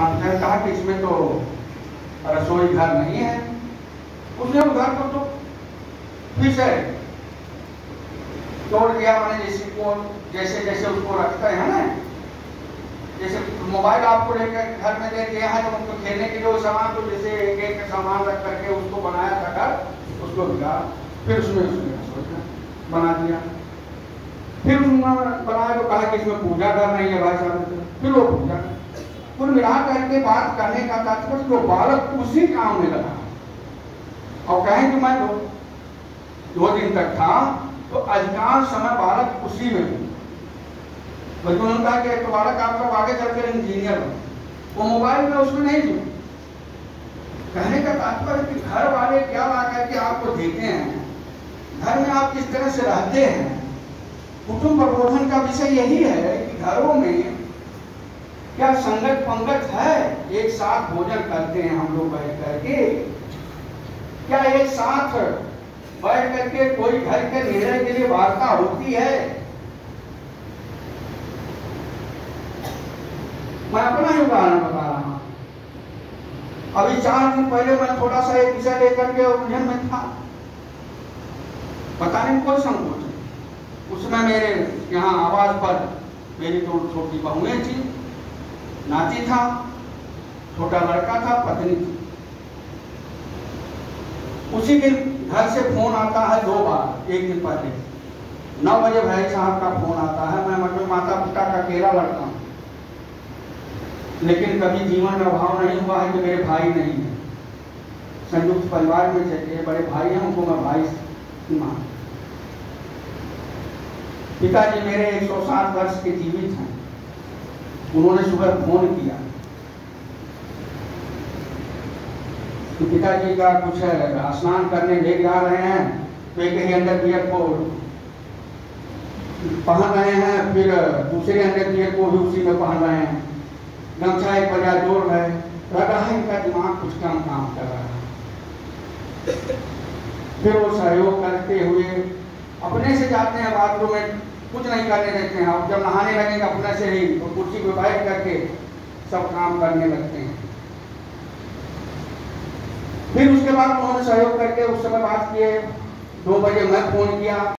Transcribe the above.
Translator कहा कि इसमें तो रसोई घर नहीं है। उसने उस घर को तो फिर से तोड़ दिया। मैंने जैसे को, जैसे जैसे उसको रखते हैं ना, जैसे मोबाइल आपको लेकर घर में दे दिया है तो उनको खेलने के लिए सामान तो जैसे एक एक सामान रख करके उसको बनाया था घर, उसको बिगाड़ फिर उसमें उसने बना दिया। फिर उन्होंने बनाया तो कहा कि इसमें पूजा कर नहीं है भाई साहब फिर वो पूजा कुल मिला करके बात करने का तात्पर्य जो बालक उसी काम में लगा। और कहें कि मैं दो, दो दिन तक था तो अधिकांश समय बालक उसी में हूँ बल्कि उन्होंने कहा कि तो बालक आपका आगे चलकर इंजीनियर हो वो मोबाइल में उसमें नहीं जुड़। कहने का तात्पर्य कि घर वाले क्या ला करके आपको देते हैं? घर में आप किस तरह से रहते हैं? कुटुंब प्रबोधन का विषय यही है कि घरों में क्या संगत पंगत है? एक साथ भोजन करते हैं हम लोग बैठ करके। क्या एक साथ बैठ करके कोई घर के निर्णय के लिए वार्ता होती है? मैं अपना ही उदाहरण बता रहा हूँ। अभी चार दिन पहले मैं थोड़ा सा एक विषय लेकर के उलझन में था। बताने में कोई संकोच नहीं। उसमें मेरे यहाँ आवाज़ पर मेरी दो छोटी बहुएँ थी नाती था, छोटा लड़का था, पत्नी थी। उसी दिन घर से फ़ोन आता है दो बार, एक दिन पहले। नौ बजे भाई साहब का फ़ोन आता है, मैं मतलब माता पिता का अकेला लड़का हूँ। लेकिन कभी जीवन में अभाव नहीं हुआ है कि मेरे भाई नहीं है। संयुक्त परिवार में चले बड़े भाई हैं, उनको मैं भाई मान पिताजी मेरे 107 वर्ष के जीवित हैं। उन्होंने सुबह फ़ोन किया। कि पिताजी का कुछ स्नान करने ले जा रहे हैं तो एक ही अंडर बियर को पहन रहे हैं, फिर दूसरे अंडर बियर को भी उसी में पहन रहे हैं। गमछा एक बजा जोड़ रहे लगा है इनका दिमाग कुछ कम काम कर रहा है। फिर वो सहयोग करते हुए अपने से जाते हैं बाथरूम में। कुछ नहीं करने देते हैं। और जब नहाने लगेंगे अपने से ही तो कुर्सी पे बैठ करके सब काम करने लगते हैं। फिर उसके बाद उन्होंने सहयोग करके उस समय बात किए। दो बजे मैं फ़ोन किया।